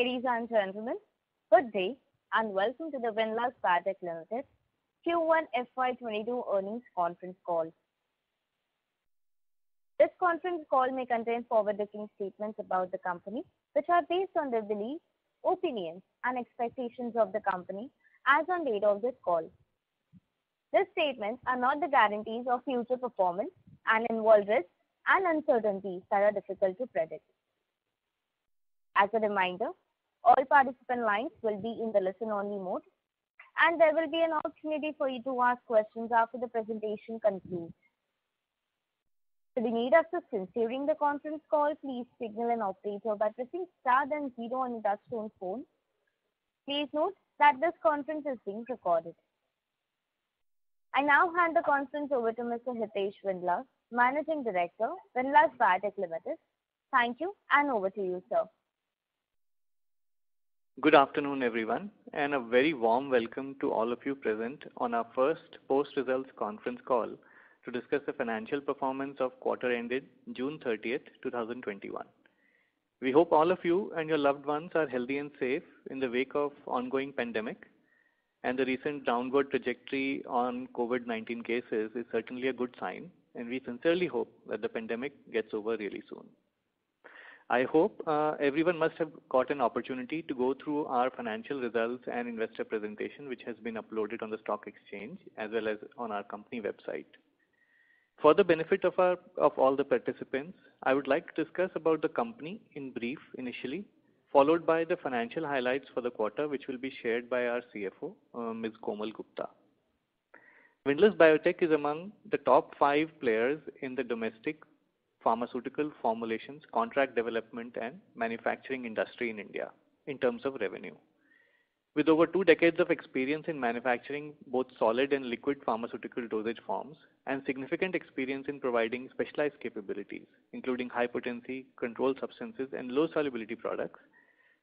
Ladies and gentlemen, good day, and welcome to the Windlas Biotech Limited Q1 FY 2022 earnings conference call. This conference call may contain forward-looking statements about the company, which are based on the beliefs, opinions, and expectations of the company as on the date of this call. These statements are not the guarantees of future performance and involve risks and uncertainties that are difficult to predict. As a reminder, all participant lines will be in the listen-only mode, and there will be an opportunity for you to ask questions after the presentation concludes. Should you need assistance during the conference call, please signal an operator by pressing star then zero on your touchtone phone. Please note that this conference is being recorded. I now hand the conference over to Mr. Hitesh Windlass, Managing Director, Windlas Biotech Limited. Thank you, and over to you, sir. Good afternoon, everyone, and a very warm welcome to all of you present on our first post-results conference call to discuss the financial performance of quarter ended June 30th, 2021. We hope all of you and your loved ones are healthy and safe in the wake of ongoing pandemic, and the recent downward trajectory on COVID-19 cases is certainly a good sign, and we sincerely hope that the pandemic gets over really soon. I hope uh, everyone must have got an opportunity to go through our financial results and investor presentation, which has been uploaded on the stock exchange as well as on our company website. For the benefit of all the participants, I would like to discuss about the company in brief initially, followed by the financial highlights for the quarter, which will be shared by our CFO, uh, Ms. Komal Gupta. Windlas Biotech is among the top five players in the domestic pharmaceutical formulations, contract development, and manufacturing industry in India in terms of revenue. With over two decades of experience in manufacturing both solid and liquid pharmaceutical dosage forms and significant experience in providing specialized capabilities, including high potency, controlled substances, and low solubility products,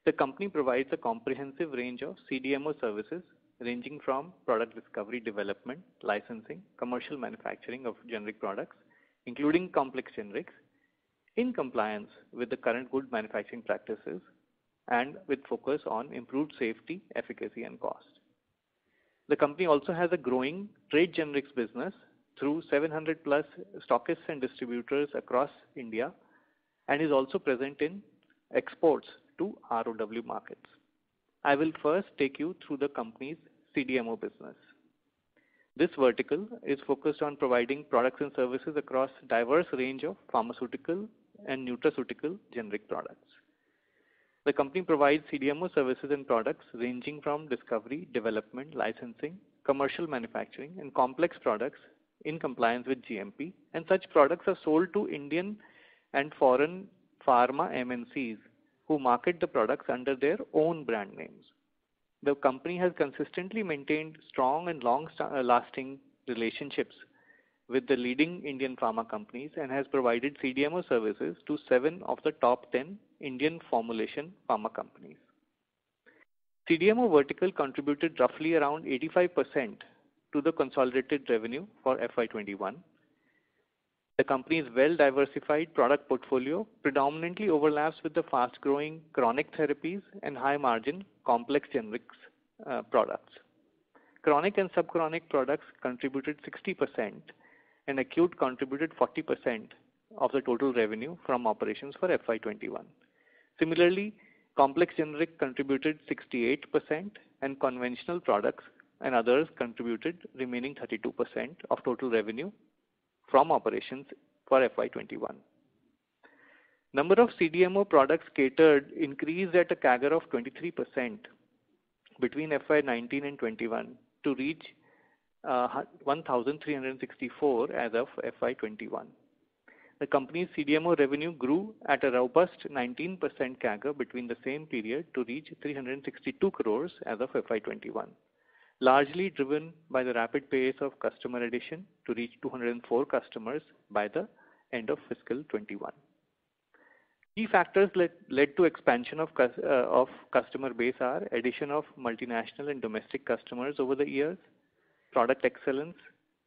the company provides a comprehensive range of CDMO services ranging from product discovery, development, licensing, commercial manufacturing of generic products, including complex generics, in compliance with the current good manufacturing practices and with focus on improved safety, efficacy, and cost. The company also has a growing trade generics business through 700+ stockists and distributors across India and is also present in exports to ROW markets. I will first take you through the company's CDMO business. This vertical is focused on providing products and services across diverse range of pharmaceutical and nutraceutical generic products. The company provides CDMO services and products ranging from discovery, development, licensing, commercial manufacturing, and complex products in compliance with GMP, and such products are sold to Indian and foreign pharma MNCs who market the products under their own brand names. The company has consistently maintained strong and long-lasting uh, relationships with the leading Indian pharma companies and has provided CDMO services to seven of the top 10 Indian formulation pharma companies. CDMO vertical contributed roughly around 85% to the consolidated revenue for FY 2021. The company's well-diversified product portfolio predominantly overlaps with the fast-growing chronic therapies and high-margin complex generics uh, products. Chronic and sub-chronic products contributed 60%, and acute contributed 40% of the total revenue from operations for FY 2021. Similarly, complex generic contributed 68%, and conventional products and others contributed remaining 32% of total revenue from operations for FY 2021. Number of CDMO products catered increased at a CAGR of 23% between FY 19 and 21 to reach uh, 1,364 as of FY 21. The company's CDMO revenue grew at a robust 19% CAGR between the same period to reach 362 crores as of FY 2021, largely driven by the rapid pace of customer addition to reach 204 customers by the end of fiscal 2021. Key factors led to expansion uh, of customer base are addition of multinational and domestic customers over the years, product excellence,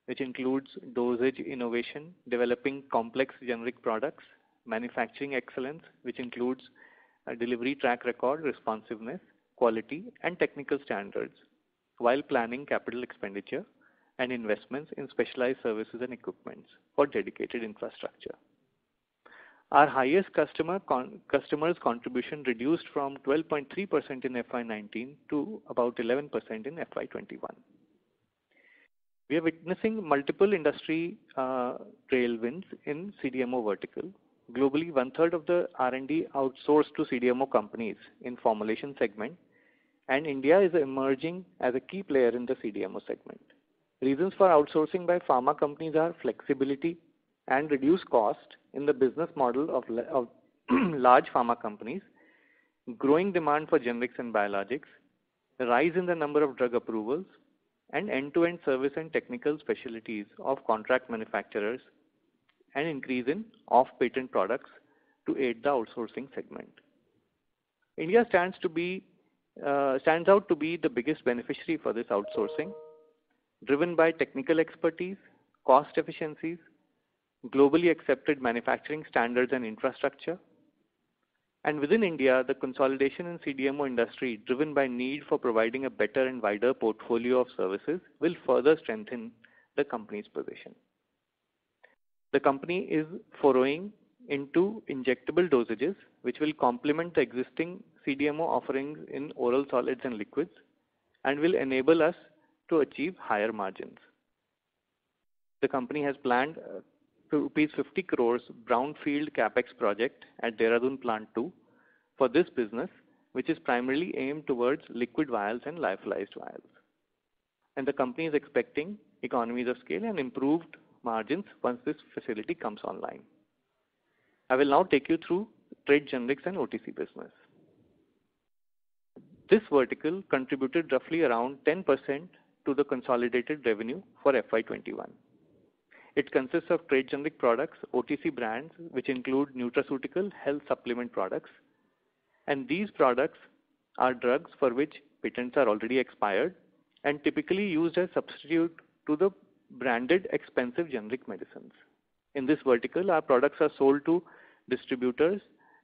which includes dosage innovation, developing complex generic products, manufacturing excellence, which includes delivery track record, responsiveness, quality, and technical standards while planning capital expenditure and investments in specialized services and equipments for dedicated infrastructure. Our highest customers contribution reduced from 12.3% in FY 19 to about 11% in FY 21. We are witnessing multiple industry uh, tailwinds in CDMO vertical. Globally, one-third of the R&D outsourced to CDMO companies in formulation segment, and India is emerging as a key player in the CDMO segment. Reasons for outsourcing by pharma companies are flexibility and reduced cost in the business model of large pharma companies, growing demand for generics and biologics, the rise in the number of drug approvals, and end-to-end service and technical specialties of contract manufacturers, and increase in off-patent products to aid the outsourcing segment. India stands Uh, out to be the biggest beneficiary for this outsourcing, driven by technical expertise, cost efficiencies, globally accepted manufacturing standards and infrastructure. And within India, the consolidation in CDMO industry, driven by need for providing a better and wider portfolio of services, will further strengthen the company's position. The company is foraying into injectable dosages, which will complement the existing CDMO offerings in oral solids and liquids and will enable us to achieve higher margins. The company has planned uh, rupees 50 crores brownfield CapEx project at Dehradun Plant 2 for this business, which is primarily aimed towards liquid vials and lyophilized vials. And the company is expecting economies of scale and improved margins once this facility comes online. I will now take you through trade generics and OTC business. This vertical contributed roughly around 10% to the consolidated revenue for FY 2021. It consists of trade generic products, OTC brands, which include nutraceutical health supplement products. And these products are drugs for which patents are already expired and typically used as substitute to the branded expensive generic medicines. In this vertical, our products are sold to distributors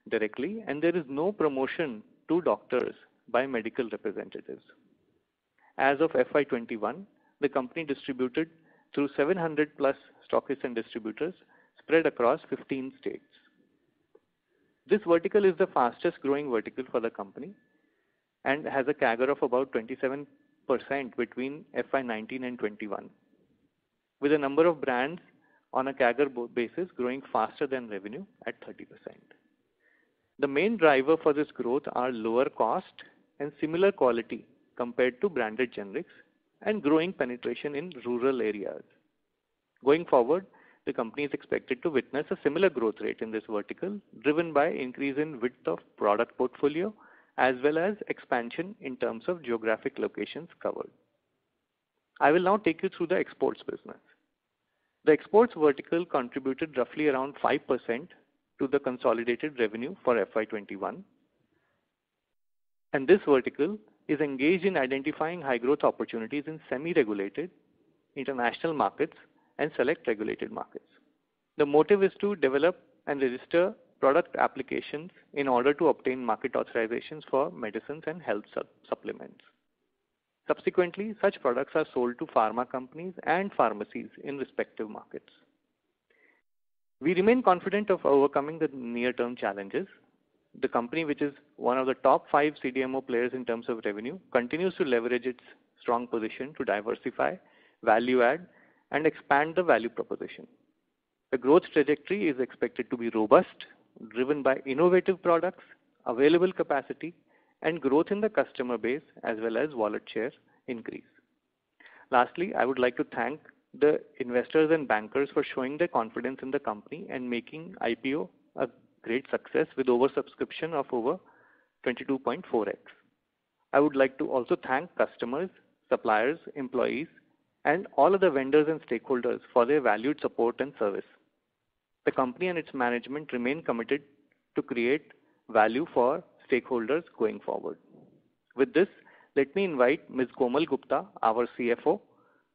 directly, and there is no promotion to doctors by medical representatives. As of FY 2021, the company distributed through 700+ stockists and distributors spread across 15 states. This vertical is the fastest growing vertical for the company and has a CAGR of about 27% between FY 2019 and 2021, with a number of brands on a CAGR basis growing faster than revenue at 30%. The main driver for this growth are lower cost and similar quality compared to branded generics and growing penetration in rural areas. Going forward, the company is expected to witness a similar growth rate in this vertical, driven by increase in width of product portfolio as well as expansion in terms of geographic locations covered. I will now take you through the exports business. The exports vertical contributed roughly around 5% to the consolidated revenue for FY 2021. And this vertical is engaged in identifying high growth opportunities in semi-regulated international markets and select regulated markets. The motive is to develop and register product applications in order to obtain market authorizations for medicines and health supplements. Subsequently, such products are sold to pharma companies and pharmacies in respective markets. We remain confident of overcoming the near-term challenges. The company, which is one of the top five CDMO players in terms of revenue, continues to leverage its strong position to diversify, value add, and expand the value proposition. The growth trajectory is expected to be robust, driven by innovative products, available capacity, and growth in the customer base, as well as wallet share increase. Lastly, I would like to thank the investors and bankers for showing their confidence in the company and making IPO a great success with oversubscription of over 22.4x. I would like to also thank customers, suppliers, employees, and all other vendors and stakeholders for their valued support and service. The company and its management remain committed to create value for stakeholders going forward. With this, let me invite Ms. Komal Gupta, our CFO,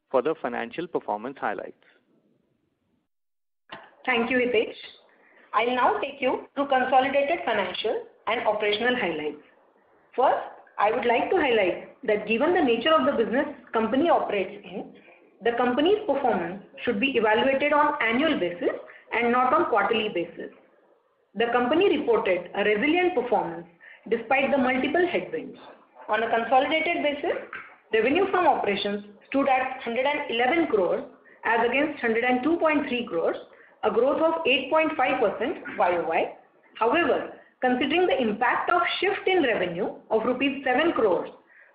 for the financial performance highlights. Thank you, Hitesh. I'll now take you through consolidated financial and operational highlights. First, I would like to highlight that given the nature of the business company operates in, the company's performance should be evaluated on annual basis and not on quarterly basis. The company reported a resilient performance despite the multiple headwinds. On a consolidated basis, revenue from operations stood at 111 crores as against 102.3 crores, a growth of 8.5% YOY. However, considering the impact of shift in revenue of rupees 7 crores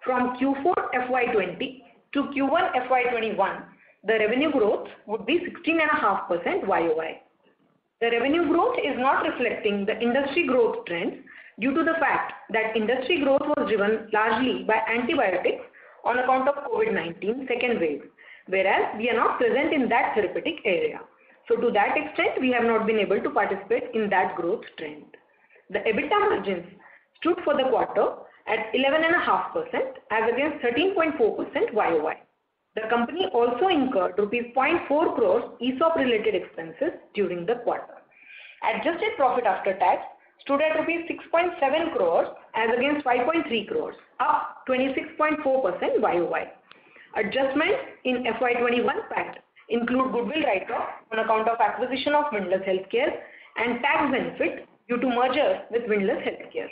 from Q4 FY20 to Q1 FY21, the revenue growth would be 16.5% YOY. The revenue growth is not reflecting the industry growth trends due to the fact that industry growth was driven largely by antibiotics on account of COVID-19 second wave, whereas we are not present in that therapeutic area. So to that extent, we have not been able to participate in that growth trend. The EBITDA margins stood for the quarter at 11.5% as against 13.4% YOY. The company also incurred rupees 0.4 crores ESOP related expenses during the quarter. Adjusted profit after tax stood at rupees 6.7 crores as against 5.3 crores, up 26.4% YOY. Adjustments in FY21 PAT include goodwill write-off on account of acquisition of Windlas Healthcare and tax benefit due to merger with Windlas Healthcare.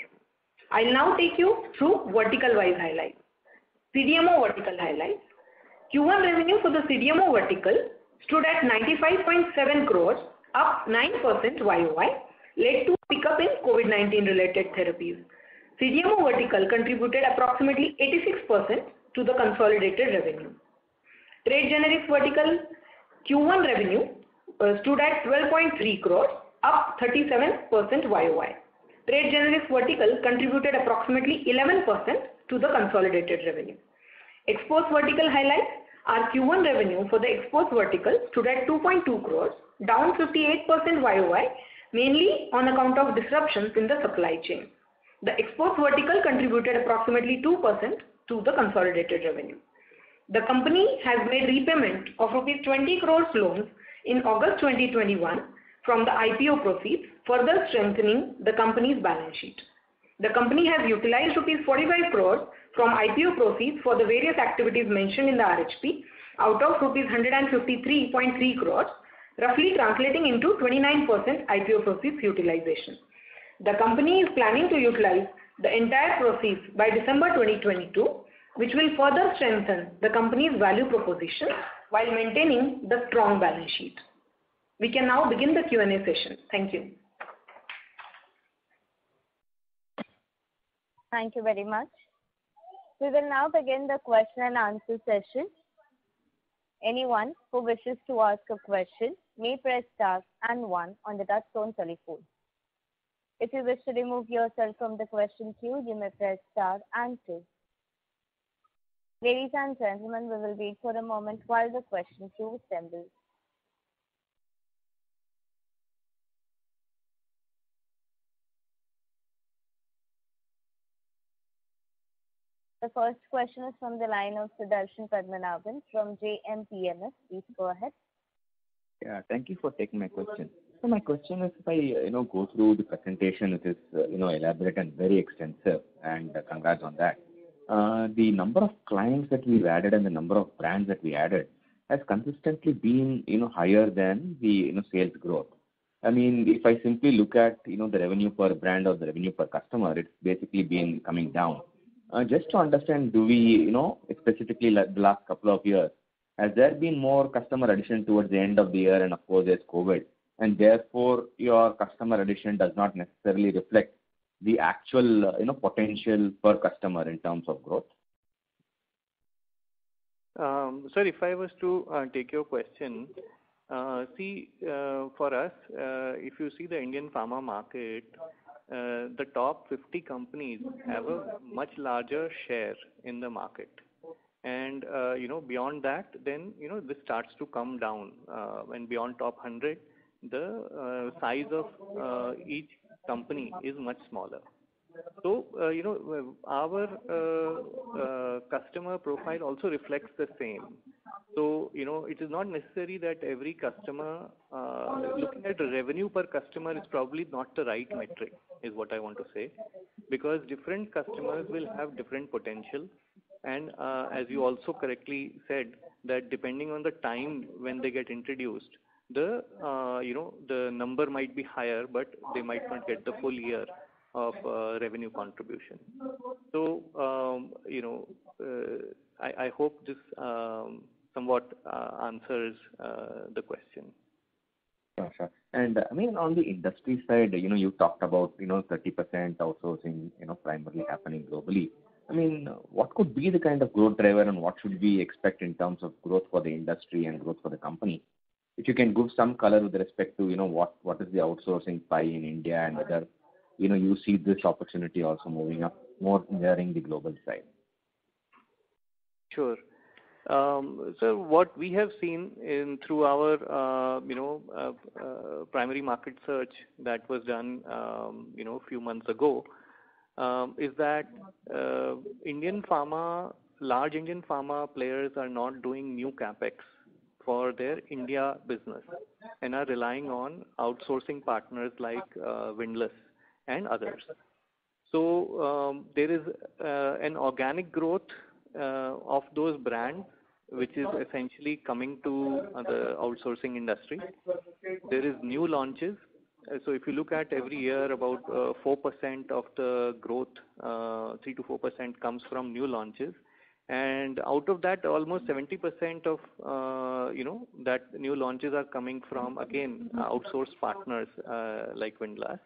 I'll now take you through vertical-wise highlights. CDMO vertical highlights. Q1 revenue for the CDMO vertical stood at 95.7 crores, up 9% YOY, led to pickup in COVID-19 related therapies. CDMO vertical contributed approximately 86% to the consolidated revenue. Trade generics vertical Q1 revenue uh, stood at 12.3 crores, up 37% YOY. Trade generics vertical contributed approximately 11% to the consolidated revenue. Exports vertical highlights our Q1 revenue for the exports vertical stood at 2.2 crores, down 58% YOY, mainly on account of disruptions in the supply chain. The exports vertical contributed approximately 2% to the consolidated revenue. The company has made repayment of rupees 20 crores loans in August 2021 from the IPO proceeds, further strengthening the company's balance sheet. The company has utilized rupees 45 crores from IPO proceeds for the various activities mentioned in the RHP out of rupees 153.3 crores, roughly translating into 29% IPO proceeds utilization. The company is planning to utilize the entire proceeds by December 2022, which will further strengthen the company's value proposition while maintaining the strong balance sheet. We can now begin the Q&A session. Thank you. Thank you very much. We will now begin the question and answer session. Anyone who wishes to ask a question may press star and one on the touchtone telephone. If you wish to remove yourself from the question queue, you may press star and two. Ladies and gentlemen, we will wait for a moment while the question queue assembles. The first question is from the line of Sudarshan Padmanabhan from JMPMS. Please go ahead. Yeah, thank you for taking my question. So my question is if I, you know, go through the presentation, it is, you know, elaborate and very extensive, and uh, congrats on that. Uh, the number of clients that we've added and the number of brands that we added has consistently been, you know, higher than the, you know, sales growth. I mean, if I simply look at, you know, the revenue per brand or the revenue per customer, it's basically been coming down. Uh, just to understand, do we, you know, specifically like the last couple of years, has there been more customer addition towards the end of the year and of course there's COVID? and therefore your customer addition does not necessarily reflect the actual, you know, potential per customer in terms of growth? Um, sir, if I was to uh, take your question, uh, see, uh, for us, if you see the Indian pharma market, the top 50 companies have a much larger share in the market. And, you know, beyond that, then, you know, this starts to come down. and beyond top 100, the size of each company is much smaller. So, uh, you know, uh, our uh, customer profile also reflects the same. So, you know, it is not necessary that every customer looking at revenue per customer is probably not the right metric, is what I want to say. Because different customers will have different potential. And, as you also correctly said, that depending on the time when they get introduced, the, uh, you know, the number might be higher, but they might not get the full year of uh, revenue contribution. So, um, you know, uh, I hope this um, somewhat answers the question. Sure, sure. And, I mean, on the industry side, you know, you talked about, you know, 30% outsourcing, you know, primarily happening globally. I mean, what could be the kind of growth driver, and what should we expect in terms of growth for the industry and growth for the company? If you can give some color with respect to, you know, what, what is the outsourcing pie in India, and whether, you know, you see this opportunity also moving up more nearing the global side. Sure. Um, so what we have seen in through our, uh, you know, uh, uh, primary market search that was done, um, you know, a few months ago, um, is that, Indian pharma, large Indian pharma players are not doing new CapEx for their India business and are relying on outsourcing partners like, uh, Windlas and others. So, um, there is, uh, an organic growth, uh, of those brands, which is essentially coming to, the outsourcing industry. There is new launches. So if you look at every year, about, 4% of the growth, 3%-4% comes from new launches. And out of that, almost 70% of, uh, you know, that new launches are coming from, again, outsourced partners, uh, like Windlas.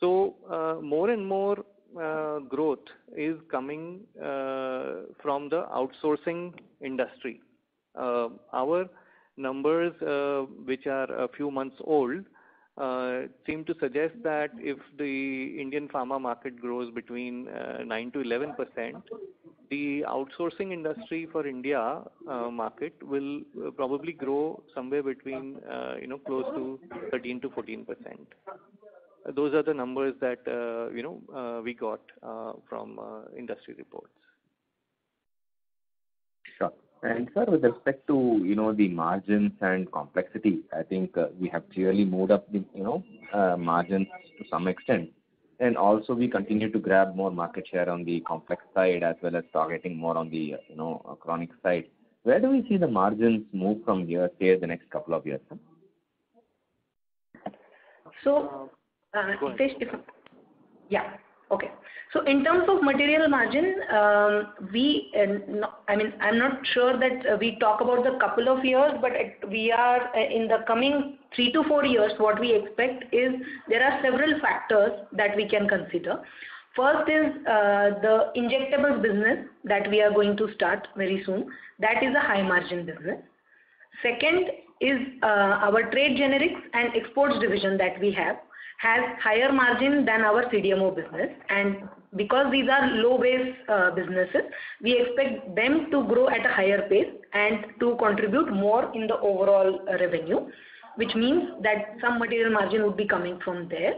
So, uh, more and more growth is coming from the outsourcing industry. Our numbers, which are a few months old, Uh, seem to suggest that if the Indian pharma market grows between uh, 9%-11%, the outsourcing industry for India uh, market will probably grow somewhere between, you know, close to 13%-14%. Those are the numbers that, you know, we got from industry reports. Sure. And sir, with respect to, you know, the margins and complexity, I think, uh, we have clearly moved up the, you know, uh, margins to some extent. And also we continue to grab more market share on the complex side, as well as targeting more on the, uh, you know, chronic side. Where do we see the margins move from here, say, the next couple of years, sir? So, Go ahead. Yeah. Okay. So in terms of material margin, um, we, uh, I mean, I'm not sure that uh, we talk about the couple of years, but we are uh, in the coming three to four years, what we expect is there are several factors that we can consider. First is the injectables business that we are going to start very soon. That is a high margin business. Second is our trade generics and exports division that we have, has higher margin than our CDMO business. And because these are low base uh, businesses, we expect them to grow at a higher pace and to contribute more in the overall uh, revenue, which means that some material margin would be coming from there.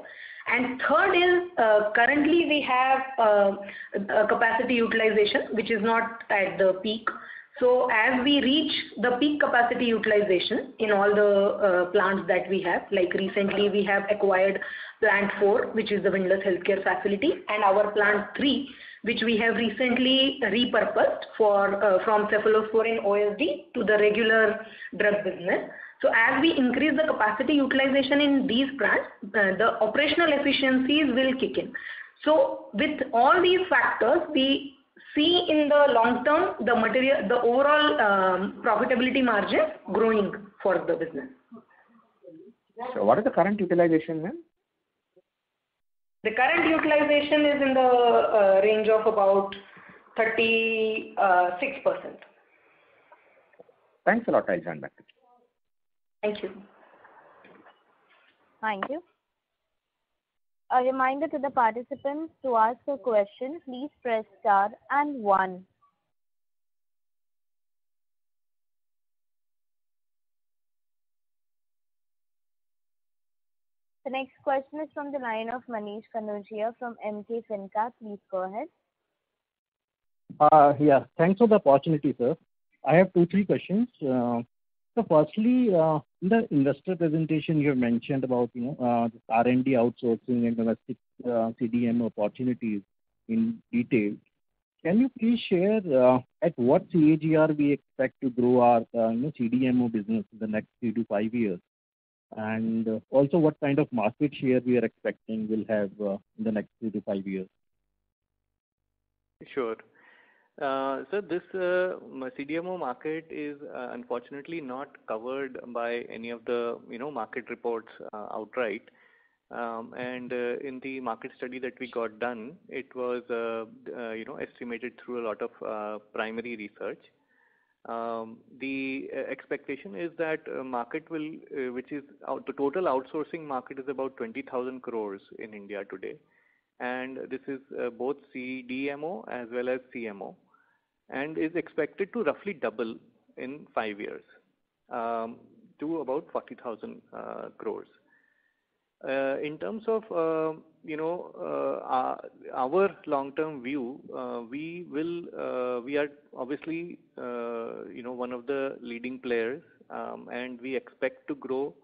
And third is, uh, currently we have a capacity utilization, which is not at the peak. So as we reach the peak capacity utilization in all the uh, plants that we have, like recently we have acquired plant 4, which is the Windlas Healthcare facility, and our plant 3, which we have recently repurposed for uh, from cephalosporin OSD to the regular drug business. So as we increase the capacity utilization in these plants, uh, the operational efficiencies will kick in. So with all these factors, we see in the long term, the material, the overall um, profitability margin growing for the business. So what is the current utilization, ma'am? The current utilization is in the uh, range of about 36%. Thanks a lot. I'll join back. Thank you. Thank you. A reminder to the participants, to ask a question, please press star and one. The next question is from the line of Manish Kanodia from Emkay Fincap. Please go ahead. Uh, yeah. Thanks for the opportunity, sir. I have two, three questions. Uh, Firstly, uh, in the investor presentation, you have mentioned about you know uh R&D outsourcing and domestic uh, CDMO opportunities in detail. Can you please share uh, at what CAGR we expect to grow our you know CDMO business in the next three to five years? And also what kind of market share we are expecting we'll have in the next three to five years? Sure. Uh, sir, this uh, CDMO market is uh, unfortunately not covered by any of the you know, market reports outright. Um, and in the market study that we got done, it was you know, estimated through a lot of primary research. Um, the expectation is that market will, which is the total outsourcing market is about 20,000 crores in India today. And this is both CDMO as well as CMO, and is expected to roughly double in five years um, to about 40,000 uh, crores. Uh, in terms of uh, you know our long-term view, we will uh we are obviously uh you know one of the leading players, um, and we expect to grow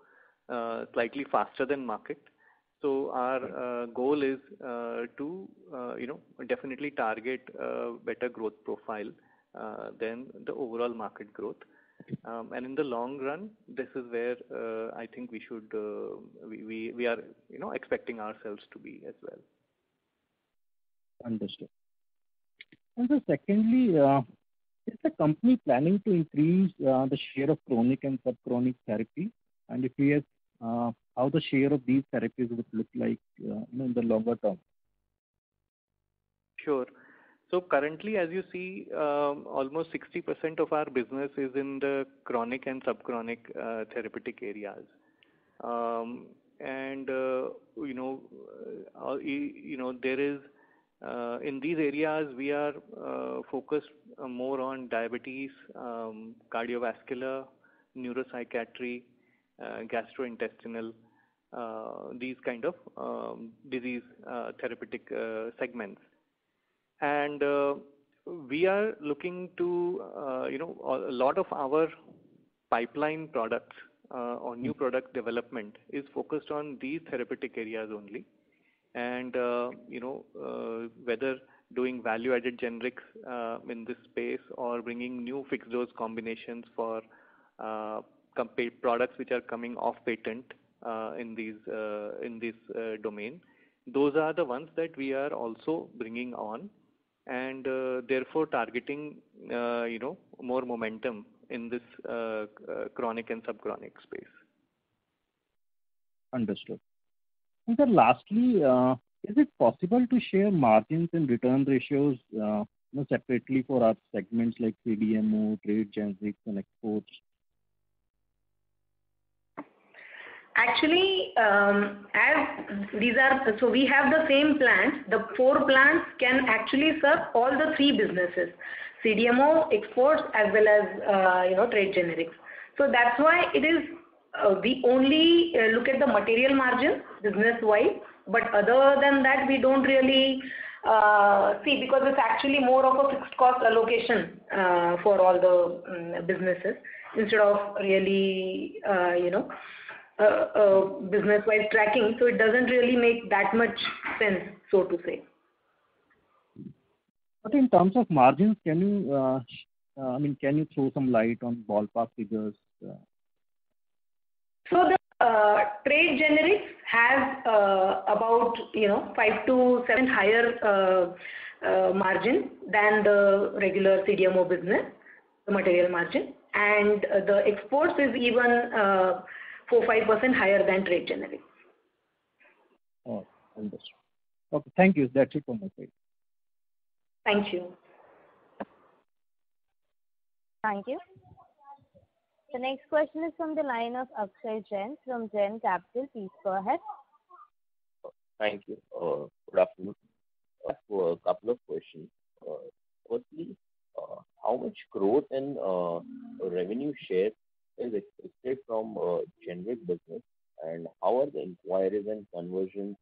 slightly faster than market. So our uh, goal is uh, to uh, you know, definitely target a better growth profile than the overall market growth. Um and in the long run, this is where I think we should, we we are you know, expecting ourselves to be as well. Understood. And so secondly, is the company planning to increase the share of chronic and sub-chronic therapy? And if yes, how the share of these therapies would look like in the longer term? Sure. So currently, as you see, almost 60% of our business is in the chronic and sub-chronic therapeutic areas. Um and uh you know uh you know there is uh in these areas, we are focused more on diabetes, cardiovascular, neuropsychiatry, gastrointestinal, uh, these kind of um, disease uh, therapeutic uh, segments. And we are looking to you know, a lot of our pipeline products or new product development is focused on these therapeutic areas only. And, you know, whether doing value-added generics in this space or bringing new fixed-dose combinations for products which are coming off patent uh, in these uh in this uh, domain, those are the ones that we are also bringing on, and uh, therefore targeting uh you know more momentum in this chronic and sub-chronic space. Understood. Sir, lastly, is it possible to share margins and return ratios separately for our segments like CDMO, trade generics, and exports? Actually, um as these are so we have the same plants. The four plants can actually serve all the three businesses, CDMO, exports, as well as uh you know trade generics. So that's why it is, uh, we only uh, look at the material margin business-wise, but Other than that, we don't really uh, see, because it's actually more of a fixed cost allocation for all the um, businesses instead of really business-wide tracking. So it doesn't really make that much sense, so to say. But in terms of margins, can you uh uh I mean can you throw some light on ballpark figures? So the uh, trade generics have uh, about you know 5%-7% higher uh, margin than the regular CDMO business, the material margin. And the exports is even 4%-5% higher than trade generics. Oh, understood. Okay, thank you. That's it from my side. Thank you. Thank you. The next question is from the line of Akshay Jain from Jain Capital. Please go ahead. Thank you. Uh, good afternoon. I have a couple of questions. Uh, firstly, uh, how much growth in revenue share is expected from generate business, and how are the inquiries and conversions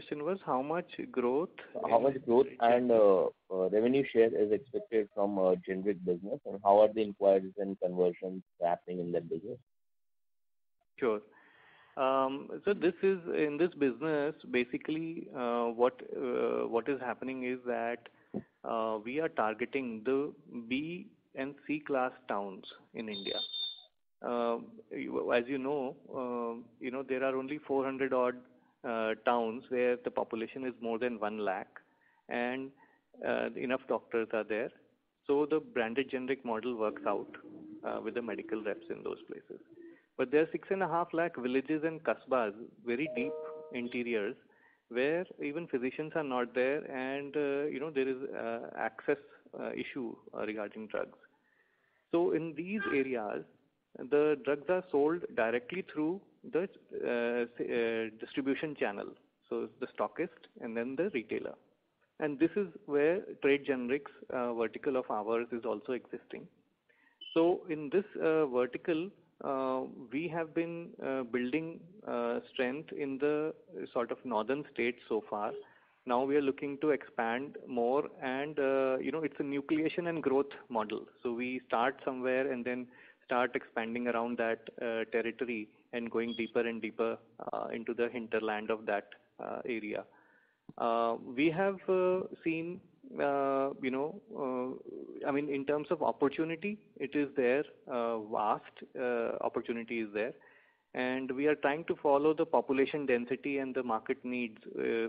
question was how much growth? How much growth and uh, uh, revenue share is expected from uh, generic business, and how are the inquiries and conversions happening in that business? Sure. Um so this is in this business, basically, what what is happening is that we are targeting the B and C class towns in India. As you know, you know, there are only 400 odd Uh, towns where the population is more than 1 lakh, and uh, enough doctors are there. So the branded generic model works out uh, with the medical reps in those places. But there are 6.5 lakh villages and kasbas, very deep interiors, where even physicians are not there and uh you know there is access issue regarding drugs. So in these areas, the drugs are sold directly through the uh, uh, distribution channel. So the stockist and then the retailer. And this is where trade generics uh, vertical of ours is also existing. So in this vertical, we have been building strength in the sort of northern states so far. Now we are looking to expand more and you know, it's a nucleation and growth model. So we start somewhere and then start expanding around that uh, territory and going deeper and deeper uh, into the hinterland of that uh, area. We have seen, you know, I mean, in terms of opportunity, it is there, vast opportunity is there, and we are trying to follow the population density and the market needs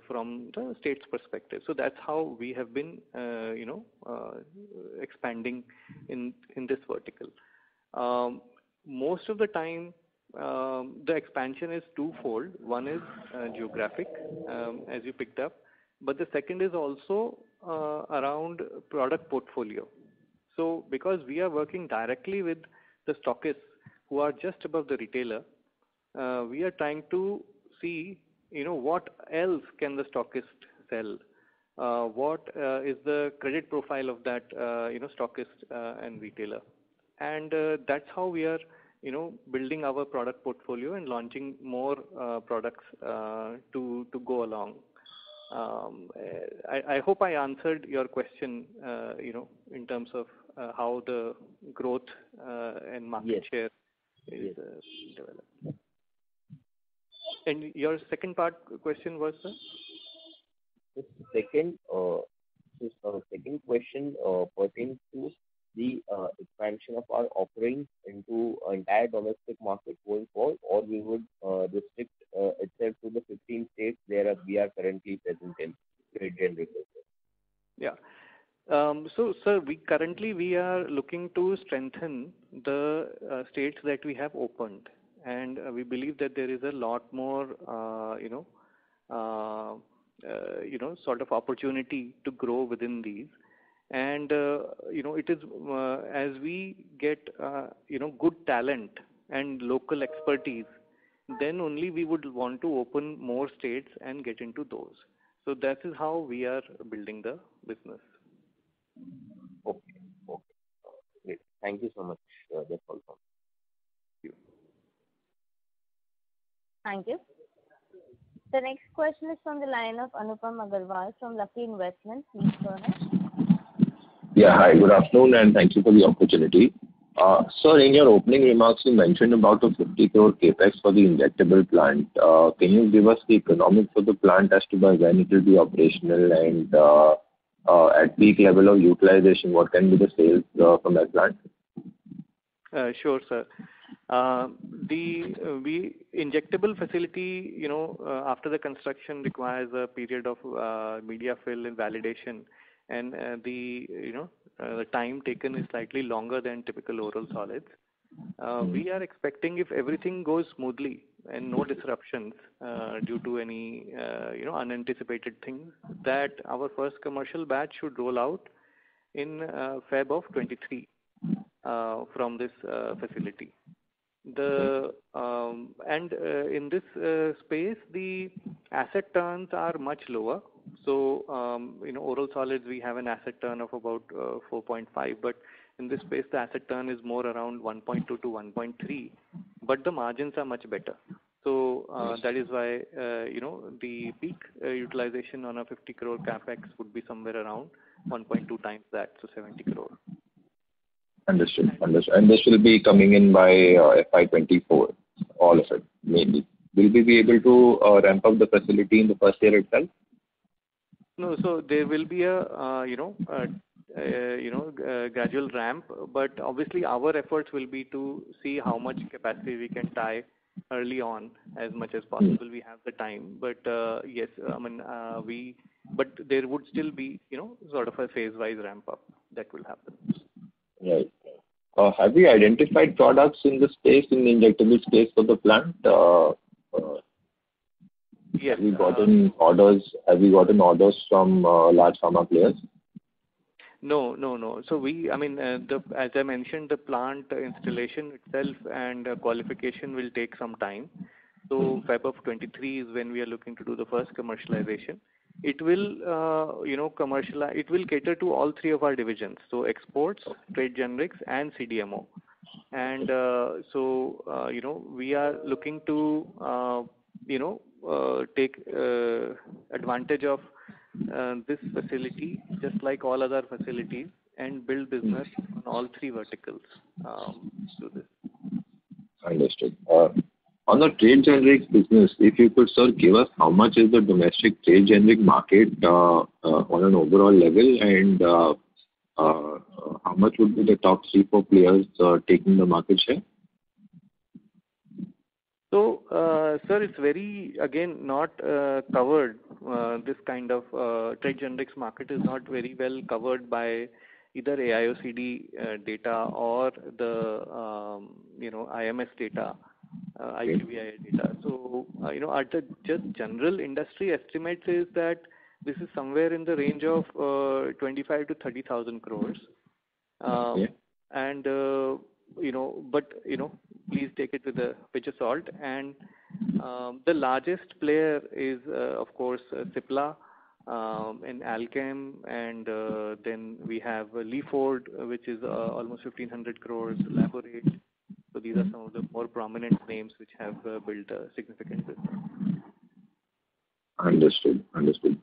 from the state's perspective. So that's how we have been you know, expanding in this vertical. Um, most of the time, um, the expansion is twofold. One is uh, geographic, um, as you picked up, but the second is also uh, around product portfolio. So because we are working directly with the stockists who are just above the retailer, uh, we are trying to see you know, what else can the stockist sell. What is the credit profile of that you know, stockist and retailer. And uh, that's how we are you know, building our product portfolio and launching more uh, products uh, to to go along. Um, I hope I answered your question you know, in terms of how the growth and market share is developed. And your second part question was, sir? The second question pertains to the uh, expansion of our offerings into entire domestic market going forward, or we would uh, restrict uh, itself to the 15 states where we are currently present in generic business. Yeah. Um, so, sir, currently we are looking to strengthen the states that we have opened, and we believe that there is a lot more uh you know uh uh you know sort of opportunity to grow within these. Uh, it is uh, as we get uh you know good talent and local expertise, then only we would want to open more states and get into those. So that is how we are building the business. Okay. Great. Thank you so much. Uh, that's all from me. Thank you. Thank you. The next question is from the line of Anupam Agarwal from Lucky Investment. Please go ahead. Yeah. Hi, good afternoon, and thank you for the opportunity. Uh, sir, in your opening remarks, you mentioned about a 50 crore CapEx for the injectable plant. Uh, can you give us the economics for the plant as to by when it will be operational and uh, at peak level of utilization, what can be the sales from that plant? Sure, sir. The we injectable facility, you know, after the construction, requires a period of media fill and validation, and uh, the you know uh the time taken is slightly longer than typical oral solids. Uh, hmm. We are expecting if everything goes smoothly and no disruptions uh, due to any uh you know unanticipated things, that our first commercial batch should roll out in Feb of 2023 from this facility. The hmm. um, and in this space, the asset turns are much lower. So, um, in oral solids, we have an asset turn of about uh, 4.5, but in this space, the asset turn is more around 1.2-1.3, but the margins are much better. So uh that is why uh you know the peak uh, utilization on a 50 crore CapEx would be somewhere around 1.2 times that, so 70 crore. Understood. Understood. And this will be coming in by uh, FY 2024, all of it, mainly. Will we be able to ramp up the facility in the first year itself? No. There will be a uh, you know, you know gradual ramp, but obviously our efforts will be to see how much capacity we can tie early on as much as possible. We have the time. But uh, yes, I mean, uh we but there would still be you know, sort of a phase-wise ramp-up that will happen. Right. Uh, have you identified products in the space, in the injectable space for the plant? Yes. Mm. Have you gotten orders from uh, large pharma players? No. No, no. So we I mean uh as I mentioned, the plant installation itself and uh, qualification will take some time. So Feb of 2023 is when we are looking to do the first commercialization. It will uh you know, it will cater to all three of our divisions, so exports, trade generics, and CDMO. And uh, so, you know, we are looking to Uh, take uh, advantage of uh, this facility, just like all other facilities, and build business on all three verticals um, through this. Understood. On the trade generics business, if you could, sir, give us how much is the domestic trade generic market on an overall level, and how much would be the top three, four players taking the market share? So, uh, sir, it's very, again, not uh, covered. Uh, this kind of trade generics market is not very well covered by either AIOCD data or the um you know IMS data, IQVIA data. At the just general industry estimates is that this is somewhere in the range of 25,000 crore-30,000 crores. Um, crore. Please take it with a pinch of salt. And um, the largest player is, uh, of course, uh, Cipla um, and Alkem, and uh, then we have Leeford, which is almost 1,500 crores, Laborate. So these are some of the more prominent names which have built a significant business. Understood.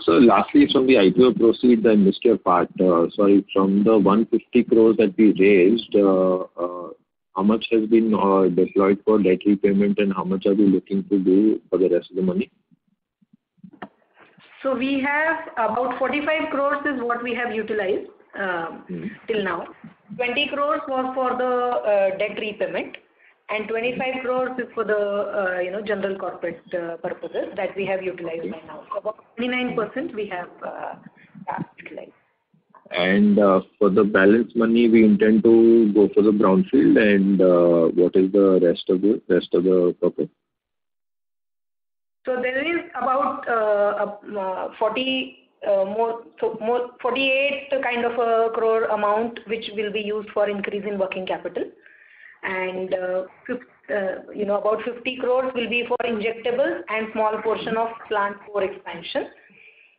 Sir, lastly, from the IPO proceeds, I missed your part. Sorry. From the 150 crores that we raised, how much has been uh, deployed for debt repayment, and how much are we looking to do for the rest of the money? So we have about 45 crores is what we have utilized um, hmm. till now. 20 crores was for the uh, debt repayment, and 25 crores is for the uh you know general corporate uh, purposes that we have utilized by now. About 29% we have utilized. Uh, for the balance money, we intend to go for the brownfield, and uh, what is the rest of the rest of the purpose? So, there is about uh, 40 more, so more 48 kind of a crore amount which will be used for increase in working capital. And uh uh you know, about 50 crores will be for injectables and small portion of plant for expansion.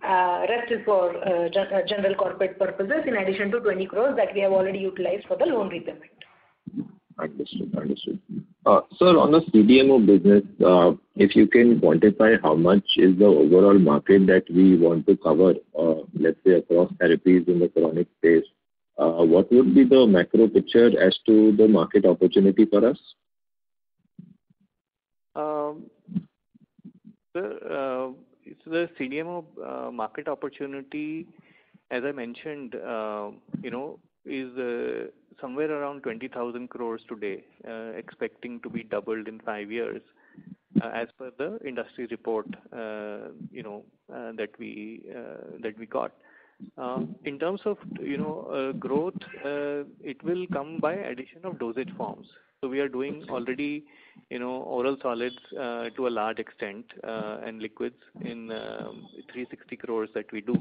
Uh, rest is for uh, uh, general corporate purposes, in addition to 20 crores that we have already utilized for the loan repayment. Understood. Sir, on the CDMO business, if you can quantify how much is the overall market that we want to cover, let's say, across therapies in the chronic space, what would be the macro picture as to the market opportunity for us? Um, sir, the CDMO uh, market opportunity, as I mentioned, uh, you know, is uh, somewhere around 20,000 crores today, expecting to be doubled in five years as per the industry report you know, that we uh that we got. In terms of you know, growth, it will come by addition of dosage forms. So we are doing already oral solids uh, to a large extent, uh, and liquids in um, 360 crores that we do.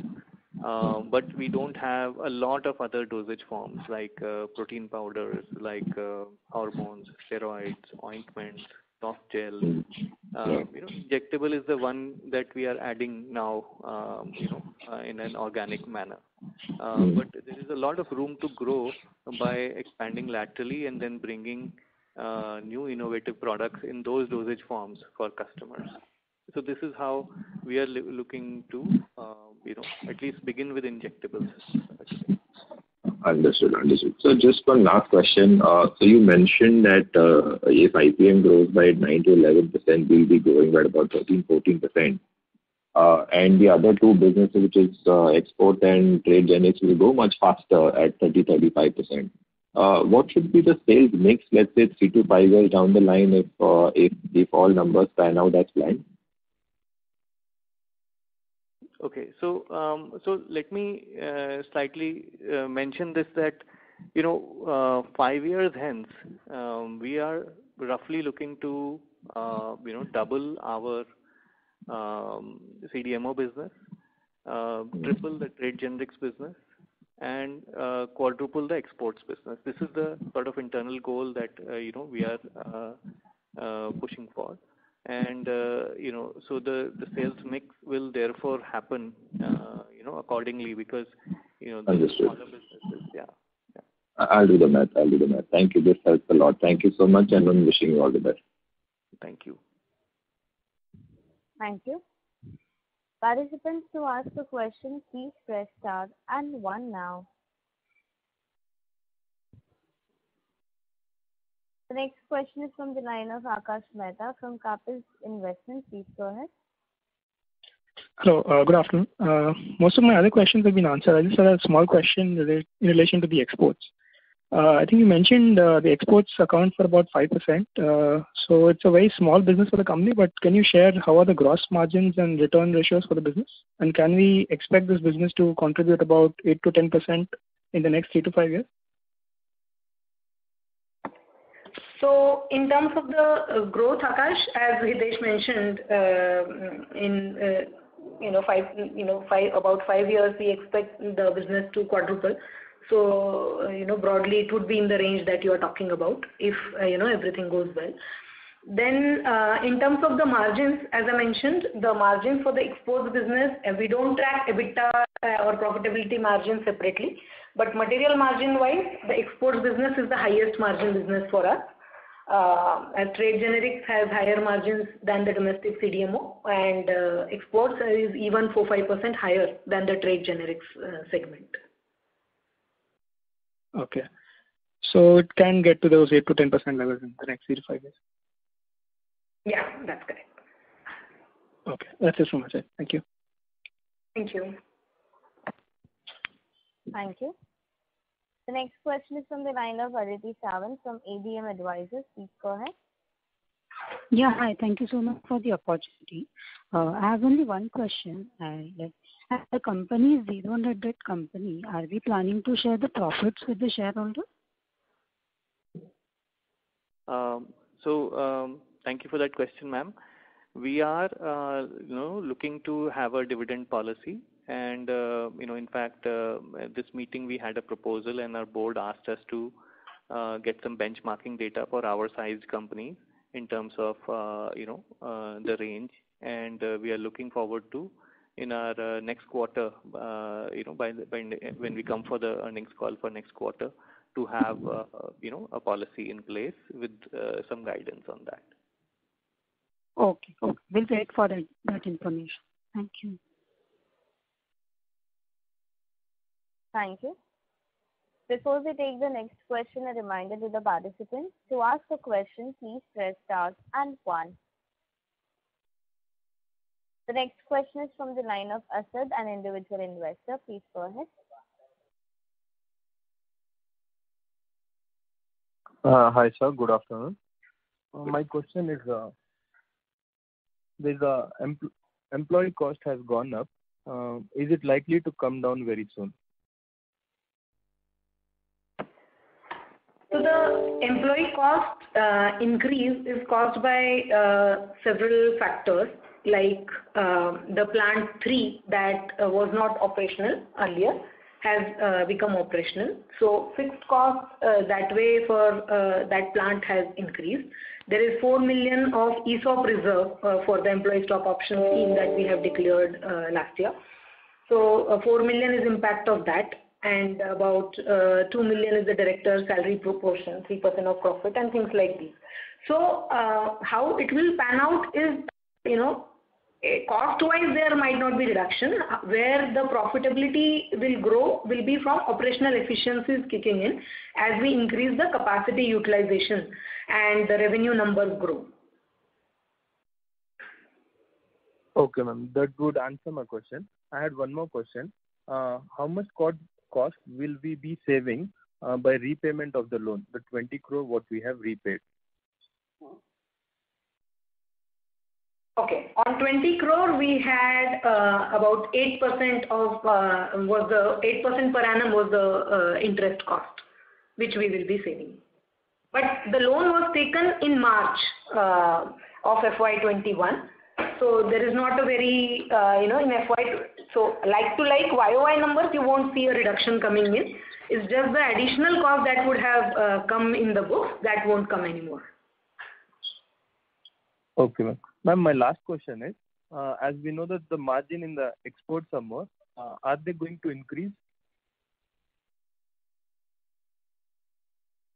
Uh, but we don't have a lot of other dosage forms like protein powders, like hormones, steroids, ointments, soft gel. You know, injectable is the one that we are adding now, um, you know, in an organic manner. Hmm. But there is a lot of room to grow by expanding laterally and then bringing Uh, new innovative products in those dosage forms for customers. So this is how we are looking to, uh, you know, at least begin with injectables. Understood. Just one last question. Uh, so you mentioned that, if IPM grows by 9%-11%, we'll be growing at about 13%-14%. And the other two businesses, which is, export and trade generics, will grow much faster at 30%-35%. Uh, what should be the sales mix, let's say, three to five years down the line, if uh if all numbers pan out as planned? Okay. So, um, so let me uh, slightly uh, mention this, that, you know, five years hence, um, we are roughly looking to, you know, double our um, CDMO business, mm-hmm. triple the trade generics business, and uh, quadruple the exports business. This is the sort of internal goal that, uh, you know, we are uh, pushing for. And, you know, so the sales mix will therefore happen, you know, accordingly, because, you know- Understood. Other businesses. Yeah. Yeah. I'll do the math. I'll do the math. Thank you. This helps a lot. Thank you so much, and I'm wishing you all the best. Thank you. Thank you. Participants, to ask a question, please press star and one now. The next question is from the line of Akash Mehta from Kapil Investments. Please go ahead. Hello, uh, good afternoon. Uh, most of my other questions have been answered. I just had a small question in relation to the exports. Uh, I think you mentioned uh, the exports account for about 5%. Uh, so it's a very small business for the company, but can you share how are the gross margins and return ratios for the business? And can we expect this business to contribute about 8%-10% in the next three to five years? So in terms of the growth, Akash, as Hitesh mentioned, in you know, five, you know, five, about five years, we expect the business to quadruple. So, uh, you know, broadly, it would be in the range that you are talking about, if uh, you know, everything goes well. Then, uh, in terms of the margins, as I mentioned, the margins for the exports business, we don't track EBITDA or profitability margins separately, but material margin-wise, the exports business is the highest margin business for us. Trade generics has higher margins than the domestic CDMO, and exports is even 4-5% higher than the trade generics segment. Okay. So it can get to those 8%-10% levels in the next three to five years? Yeah, that's correct. Okay. That's it from my side. Thank you. Thank you. Thank you. The next question is from the line of Aditi Sawant from ADM Advisors. Please go ahead. Yeah, hi. Thank you so much for the opportunity. Uh, I have only one question. As the company is zero net debt company, are we planning to share the profits with the shareholders? Um, so, um, thank you for that question, ma'am. We are, uh, you know, looking to have a dividend policy, and, uh, you know, in fact, uh, at this meeting, we had a proposal, and our board asked us to get some benchmarking data for our sized company in terms of, you know, the range. And, we are looking forward to, in our uh, next quarter, uh, you know, by when we come for the earnings call for next quarter, to have, uh, you know, a policy in place with some guidance on that. Okay. Okay. We'll wait for that, that information. Thank you. Thank you. Before we take the next question, a reminder to the participants, to ask a question, please press star and one. The next question is from the line of Asad, an individual investor. Please go ahead. Uh, hi, sir. Good afternoon. Uh, my question is, uh, the employee cost has gone up. Is it likely to come down very soon? So the employee cost increase is caused by several factors. Like um, the plant 3 that uh, was not operational earlier has uh, become operational. So fixed costs uh, that way for that plant has increased. There is 4 million of ESOP reserve for the employee stock option scheme that we have declared last year. So 4 million is impact of that, and about 2 million is the director salary proportion, 3% of profit and things like this. So, how it will pan out is, cost-wise, there might not be reduction. Where the profitability will grow will be from operational efficiencies kicking in as we increase the capacity utilization and the revenue numbers grow. Okay, ma'am. That would answer my question. I had one more question. Uh, how much cost will we be saving uh, by repayment of the loan, the 20 crore what we have repaid? Okay. On 20 crore, we had uh, about 8% of uh, was the 8% per annum was the uh, interest cost, which we will be saving. But the loan was taken in March of FY 2021. Like to like YoY numbers, you won't see a reduction coming in. It's just the additional cost that would have come in the books, that won't come anymore. Okay, ma'am. Ma'am, my last question is, uh, as we know that the margin in the exports are more, uh, are they going to increase?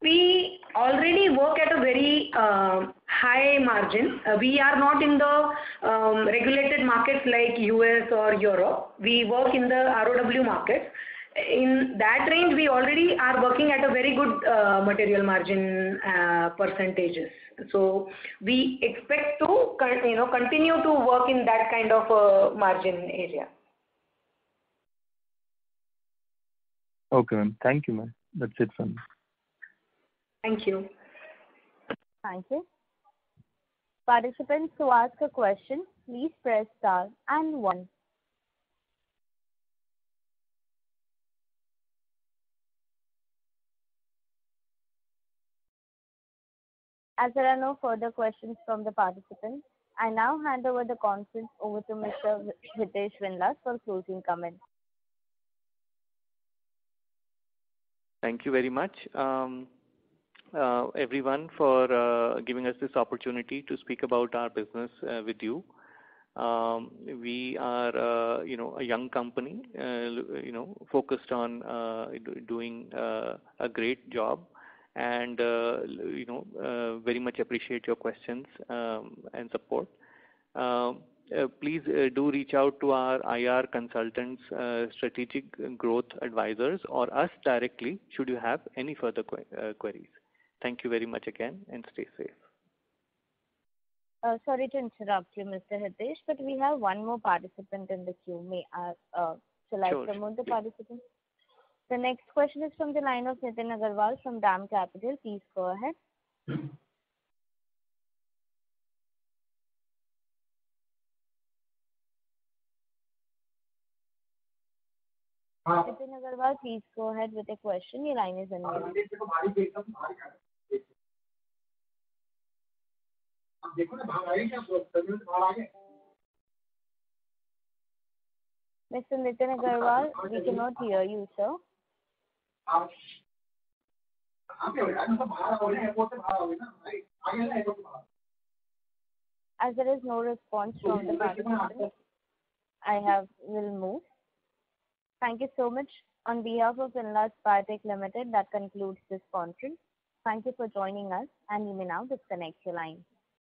We already work at a very um, high margin. Uh, we are not in the um, regulated markets like U.S. or Europe. We work in the ROW market. In that range, we already are working at a very good uh, material margin uh, percentages. So we expect to you know continue to work in that kind of a margin area. Okay, ma'am. Thank you, ma'am. That's it from me. Thank you. Thank you. Participants, to ask a question, please press star and one. As there are no further questions from the participants, I now hand over the conference over to Mr. Hitesh Windlass for closing comments. Thank you very much, um, uh, everyone, for uh, giving us this opportunity to speak about our business uh, with you. Um, we are you know, a young company you know, focused on doing a great job and uh, you know, uh, very much appreciate your questions um, and support. Um, uh, please do reach out to our IR consultants, Strategic Growth Advisors, or us directly should you have any further queries. Thank you very much again, and stay safe. Sorry to interrupt you, Mr. Hitesh, but we have one more participant in the queue. Shall I promote the participant? The next question is from the line of Nitin Agarwal from DAM Capital. Please go ahead. Nitin Agarwal, please go ahead with your question. Your line is unmuted. Mr. Nitin Agarwal, we cannot hear you, sir. As there is no response from the participant, I have will move. Thank you so much. On behalf of Windlas Biotech Limited, that concludes this conference. Thank you for joining us, and you may now disconnect your line.